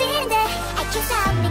I can't stop